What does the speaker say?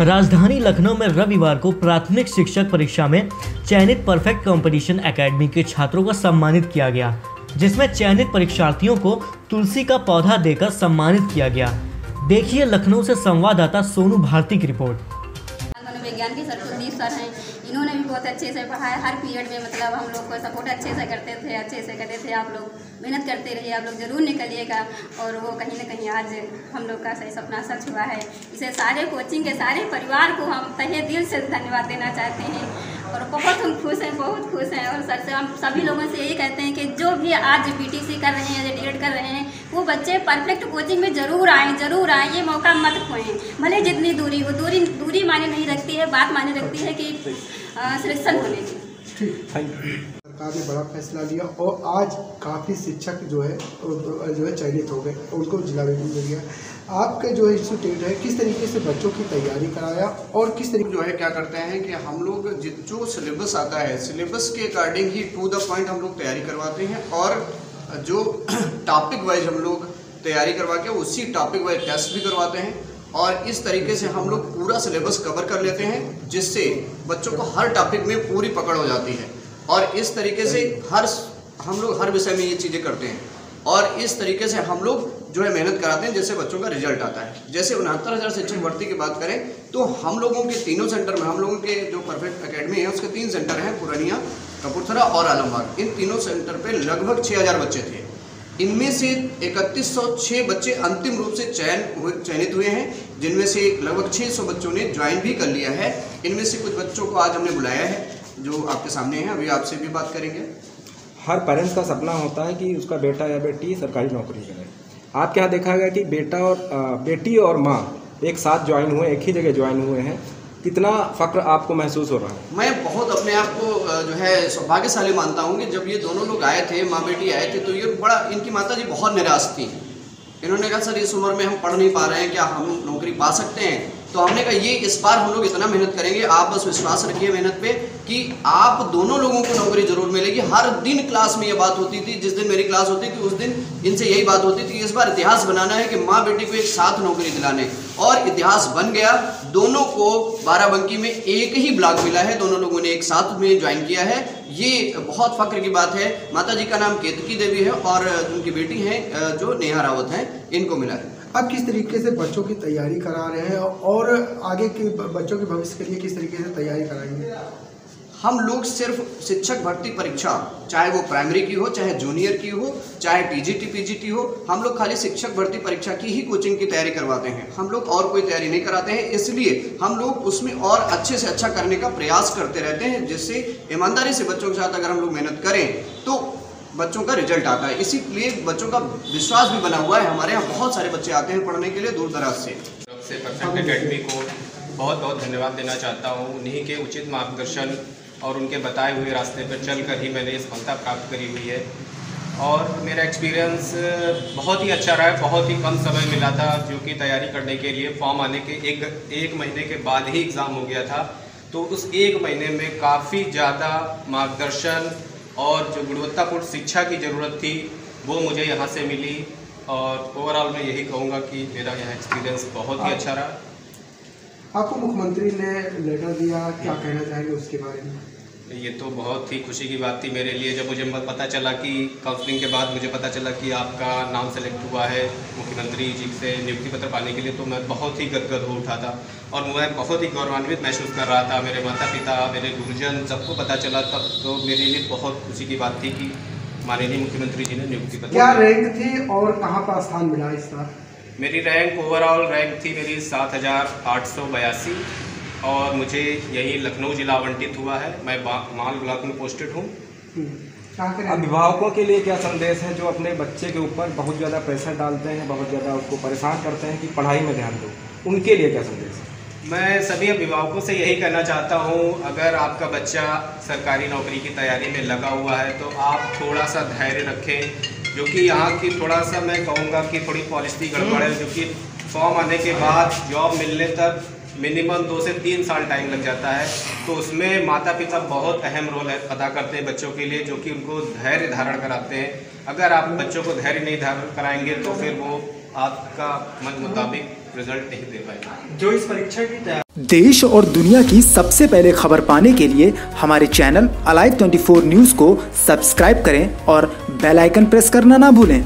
राजधानी लखनऊ में रविवार को प्राथमिक शिक्षक परीक्षा में चयनित परफेक्ट कंपटीशन एकेडमी के छात्रों को सम्मानित किया गया, जिसमें चयनित परीक्षार्थियों को तुलसी का पौधा देकर सम्मानित किया गया। देखिए लखनऊ से संवाददाता सोनू भारती की रिपोर्ट। मनोविज्ञान के सर कुलदीप सर हैं। इन्होंने भी बहुत अच्छे से पढ़ाया। हर पीरियड में मतलब हम लोग को सपोर्ट अच्छे से करते थे, अच्छे से करते थे। आप लोग मेहनत करते रहिए, आप लोग ज़रूर निकलिएगा। और वो कहीं ना कहीं आज हम लोग का सही सपना सच हुआ है। इसे सारे कोचिंग के सारे परिवार को हम तहे दिल से धन्यवाद देना चाहते हैं। और बहुत हम खुश हैं, बहुत खुश हैं और सर से हम सभी लोगों से यही कहते हैं कि जो भी आज बीटीसी कर रहे हैं या डी कर रहे हैं, वो बच्चे परफेक्ट कोचिंग में ज़रूर आएँ ज़रूर आएँ, ये मौका मत खोएँ। भले जितनी दूरी हो, दूरी दूरी माने नहीं रखती है, बात माने रखती है कि सिलेक्शन होने की। सरकार ने बड़ा फैसला लिया और आज काफ़ी शिक्षक जो है जो है चयनित हो गए, उनको जिला में मिल गया। आपके जो इंस्टीट्यूट है, किस तरीके से बच्चों की तैयारी कराया और किस तरीके जो है, क्या करते हैं कि हम लोग जो सिलेबस आता है सिलेबस के अकॉर्डिंग ही टू द पॉइंट हम लोग तैयारी करवाते हैं और जो टॉपिक वाइज हम लोग तैयारी करवा के उसी टॉपिक वाइज टेस्ट भी करवाते हैं और इस तरीके से हम लोग पूरा सिलेबस कवर कर लेते हैं, जिससे बच्चों को हर टॉपिक में पूरी पकड़ हो जाती है। और इस तरीके से हर हम लोग हर विषय में ये चीज़ें करते हैं। और इस तरीके से हम लोग जो है मेहनत कराते हैं जैसे बच्चों का रिज़ल्ट आता है। जैसे उनहत्तर हज़ार शिक्षक भर्ती की बात करें तो हम लोगों के तीनों सेंटर में, हम लोगों के जो परफेक्ट अकेडमी है, उसके तीन सेंटर हैं, पुरानिया, कपूरथला और आलमबाग। इन तीनों सेंटर पर लगभग छः हज़ार बच्चे थे। इनमें से इकतीस बच्चे अंतिम रूप से चयन हुए, चयनित हुए हैं, जिनमें से लगभग 600 बच्चों ने ज्वाइन भी कर लिया है। इनमें से कुछ बच्चों को आज हमने बुलाया है। जो आपके सामने हैं अभी आपसे भी बात करेंगे। हर पेरेंट्स का सपना होता है कि उसका बेटा या बेटी सरकारी नौकरी करे। आपके यहाँ देखा गया कि बेटा और बेटी और माँ एक साथ ज्वाइन हुए एक ही जगह ज्वाइन हुए हैं। कितना फक्र आपको महसूस हो रहा है? मैं बहुत अपने आप को जो है सौभाग्यशाली मानता हूँ कि जब ये दोनों लोग आए थे माँ बेटी आए थे तो ये बड़ा इनकी माता जी बहुत निराश थी। इन्होंने कहा सर इस उम्र में हम पढ़ नहीं पा रहे हैं क्या हम नौकरी पा सकते हैं? तो हमने कहा, ये इस बार हम लोग इतना मेहनत करेंगे, आप बस विश्वास रखिए मेहनत पे कि आप दोनों लोगों को नौकरी ज़रूर मिलेगी। हर दिन क्लास में ये बात होती थी, जिस दिन मेरी क्लास होती थी, उस दिन इनसे यही बात होती थी इस बार इतिहास बनाना है कि माँ बेटी को एक साथ नौकरी दिलाने। और इतिहास बन गया, दोनों को बाराबंकी में एक ही ब्लॉक मिला है, दोनों लोगों ने एक साथ में ज्वाइन किया है। ये बहुत फक्र की बात है। माता जी का नाम केतकी देवी है और उनकी बेटी है जो नेहा रावत है, इनको मिला है। अब किस तरीके से बच्चों की तैयारी करा रहे हैं और आगे के बच्चों के भविष्य के लिए किस तरीके से तैयारी कराएँगे? हम लोग सिर्फ़ शिक्षक भर्ती परीक्षा, चाहे वो प्राइमरी की हो, चाहे जूनियर की हो, चाहे टीजीटी पीजीटी हो, हम लोग खाली शिक्षक भर्ती परीक्षा की ही कोचिंग की तैयारी करवाते हैं। हम लोग और कोई तैयारी नहीं कराते हैं, इसलिए हम लोग उसमें और अच्छे से अच्छा करने का प्रयास करते रहते हैं, जिससे ईमानदारी से बच्चों के साथ अगर हम लोग मेहनत करें तो बच्चों का रिज़ल्ट आता है। इसीलिए बच्चों का विश्वास भी बना हुआ है। हमारे यहाँ बहुत सारे बच्चे आते हैं पढ़ने के लिए दूर दराज से। को बहुत बहुत धन्यवाद देना चाहता हूँ। उन्हीं के उचित मार्गदर्शन और उनके बताए हुए रास्ते पर चल कर ही मैंने सफलता प्राप्त करी हुई है। और मेरा एक्सपीरियंस बहुत ही अच्छा रहा है। बहुत ही कम समय मिला था जो कि तैयारी करने के लिए। फॉर्म आने के एक एक महीने के बाद ही एग्ज़ाम हो गया था। तो उस एक महीने में काफ़ी ज़्यादा मार्गदर्शन और जो गुणवत्तापूर्ण शिक्षा की ज़रूरत थी वो मुझे यहाँ से मिली। और ओवरऑल मैं यही कहूँगा कि मेरा यहाँ एक्सपीरियंस बहुत ही अच्छा रहा। आपको मुख्यमंत्री ने लेटर दिया क्या कहना चाहेंगे उसके बारे में? ये तो बहुत ही खुशी की बात थी मेरे लिए। जब मुझे पता चला कि काउंसलिंग के बाद मुझे पता चला कि आपका नाम सेलेक्ट हुआ है मुख्यमंत्री जी से नियुक्ति पत्र पाने के लिए तो मैं बहुत ही गदगद हो उठा था और मैं बहुत ही गौरवान्वित महसूस कर रहा था। मेरे माता पिता मेरे गुरुजन सबको पता चला तब तो मेरे लिए बहुत खुशी की बात थी कि माननीय मुख्यमंत्री जी ने नियुक्ति पत्र क्या रैंक थी और कहाँ पर स्थान मिला इस बार मेरी रैंक ओवरऑल रैंक थी मेरी सात हज़ार आठ सौ बयासी और मुझे यही लखनऊ जिला आवंटित हुआ है। मैं माल ब्लॉक में पोस्टेड हूँ। हम्म। अभिभावकों के लिए क्या संदेश है जो अपने बच्चे के ऊपर बहुत ज़्यादा प्रेशर डालते हैं बहुत ज़्यादा उसको परेशान करते हैं कि पढ़ाई में ध्यान दो? उनके लिए क्या संदेश है? मैं सभी अभिभावकों से यही कहना चाहता हूँ अगर आपका बच्चा सरकारी नौकरी की तैयारी में लगा हुआ है तो आप थोड़ा सा धैर्य रखें। जो कि यहाँ की थोड़ा सा मैं कहूँगा कि थोड़ी पॉलिसी गड़बड़ है जो कि फॉर्म आने के बाद जॉब मिलने तक मिनिमम दो से तीन साल टाइम लग जाता है। तो उसमें माता पिता बहुत अहम रोल अदा करते हैं बच्चों के लिए जो कि उनको धैर्य धारण कराते हैं। अगर आप बच्चों को धैर्य नहीं धारण कराएँगे तो फिर वो आपका मन मुताबिक रिज़ल्ट नहीं दे पाएगा। जो इस परीक्षा की देश और दुनिया की सबसे पहले खबर पाने के लिए हमारे चैनल अलाइव 24 न्यूज़ को सब्सक्राइब करें और बेल आइकन प्रेस करना ना भूलें।